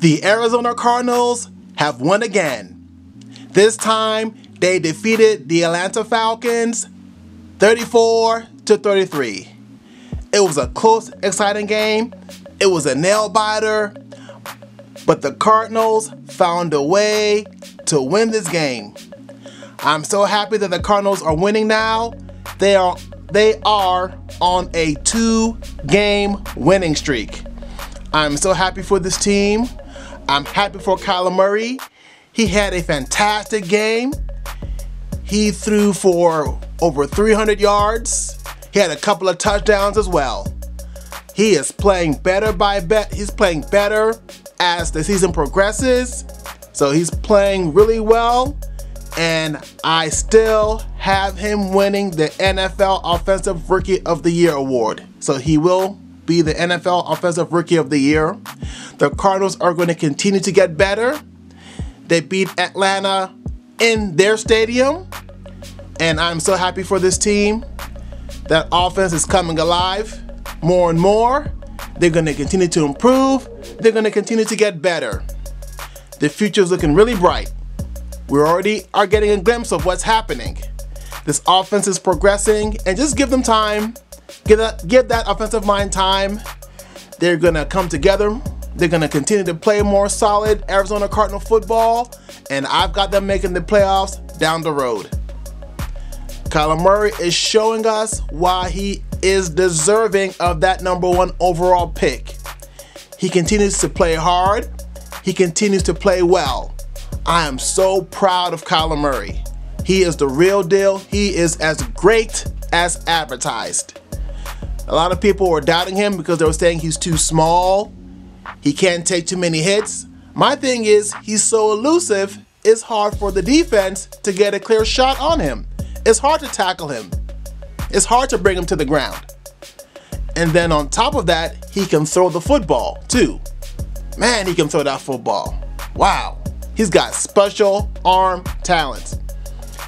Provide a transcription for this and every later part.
The Arizona Cardinals have won again. This time, they defeated the Atlanta Falcons 34 to 33. It was a close, exciting game. It was a nail biter, but the Cardinals found a way to win this game. I'm so happy that the Cardinals are winning now. They are they are on a two-game winning streak. I'm so happy for this team. I'm happy for Kyler Murray. He had a fantastic game. He threw for over 300 yards. He had a couple of touchdowns as well. He is playing better by bet. He's playing better as the season progresses. So he's playing really well. And I still have him winning the NFL Offensive Rookie of the Year award. So he will be the NFL Offensive Rookie of the Year. The Cardinals are going to continue to get better. They beat Atlanta in their stadium. And I'm so happy for this team. That offense is coming alive more and more. They're going to continue to improve. They're going to continue to get better. The future is looking really bright. We already are getting a glimpse of what's happening. This offense is progressing, and just give them time. Give that, give that offensive mind time. They're going to come together. They're going to continue to play more solid Arizona Cardinal football, and I've got them making the playoffs down the road. Kyler Murray is showing us why he is deserving of that number one overall pick. He continues to play hard. He continues to play well. I am so proud of Kyler Murray. He is the real deal. He is as great as advertised. A lot of people were doubting him because they were saying he's too small. He can't take too many hits. My thing is, he's so elusive, it's hard for the defense to get a clear shot on him. It's hard to tackle him. It's hard to bring him to the ground. And then on top of that, he can throw the football too. Man, he can throw that football. Wow. He's got special arm talent.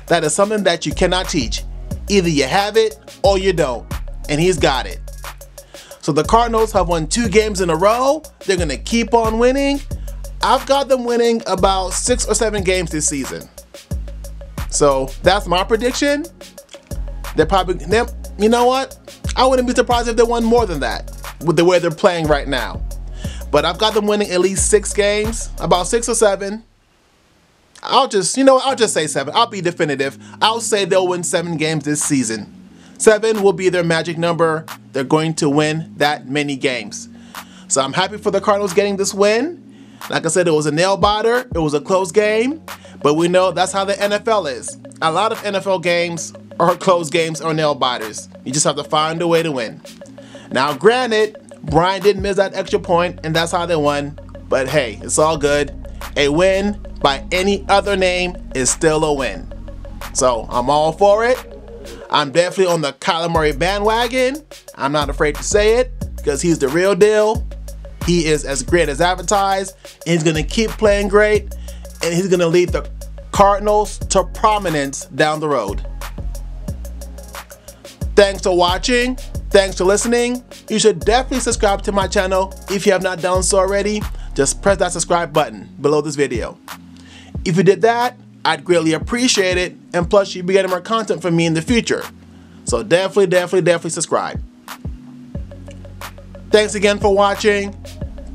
That is something that you cannot teach. Either you have it or you don't. And he's got it. So the Cardinals have won two games in a row. They're going to keep on winning. I've got them winning about six or seven games this season. So that's my prediction. They're probably, they're, you know what? I wouldn't be surprised if they won more than that with the way they're playing right now. But I've got them winning at least six games, about six or seven. I'll just, you know, I'll just say seven. I'll be definitive. I'll say they'll win seven games this season. Seven will be their magic number. They're going to win that many games. So I'm happy for the Cardinals getting this win. Like I said, it was a nail biter. It was a close game. But we know that's how the NFL is. A lot of NFL games are close games or nail biters. You just have to find a way to win. Now, granted, Bryant didn't miss that extra point, and that's how they won. But hey, it's all good. A win by any other name is still a win. So I'm all for it. I'm definitely on the Kyler Murray bandwagon. I'm not afraid to say it because he's the real deal. He is as great as advertised. And he's going to keep playing great. And he's going to lead the Cardinals to prominence down the road. Thanks for watching. Thanks for listening. You should definitely subscribe to my channel if you have not done so already. Just press that subscribe button below this video. If you did that, I'd greatly appreciate it. And plus, you'll be getting more content from me in the future. So definitely, definitely, definitely subscribe. Thanks again for watching.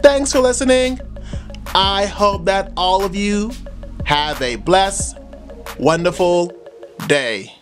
Thanks for listening. I hope that all of you have a blessed, wonderful day.